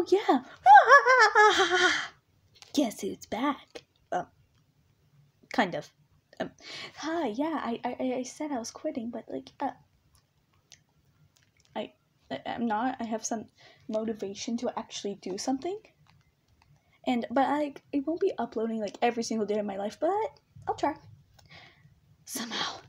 Oh yeah. Guess who's back? Um, kind of. Um, hi. Yeah, I, I I said I was quitting, but like, uh, I I'm not. I have some motivation to actually do something. And but I it won't be uploading like every single day of my life, but I'll try. Somehow.